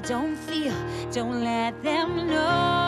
don't feel, don't let them know.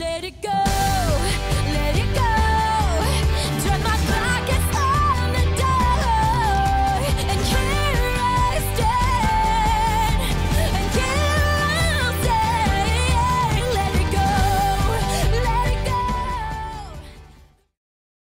let it go.